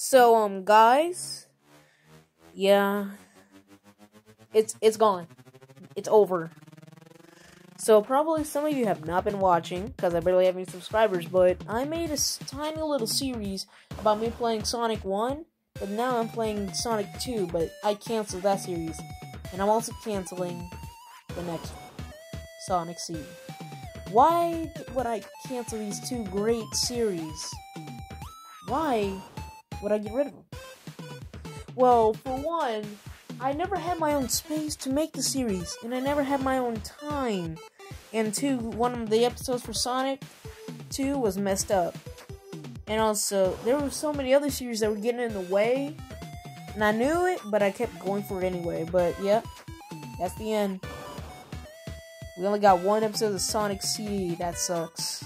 So um guys, yeah. It's it's gone. It's over. So probably some of you have not been watching because I barely have any subscribers, but I made a tiny little series about me playing Sonic 1, but now I'm playing Sonic 2, but I canceled that series. And I'm also canceling the next one, Sonic CD. Why would I cancel these two great series? Why would I get rid of them? Well, for one, I never had my own space to make the series, and I never had my own time. And two, one of the episodes for Sonic 2 was messed up. And also, there were so many other series that were getting in the way, and I knew it, but I kept going for it anyway. But yeah, that's the end. We only got one episode of Sonic CD. That sucks.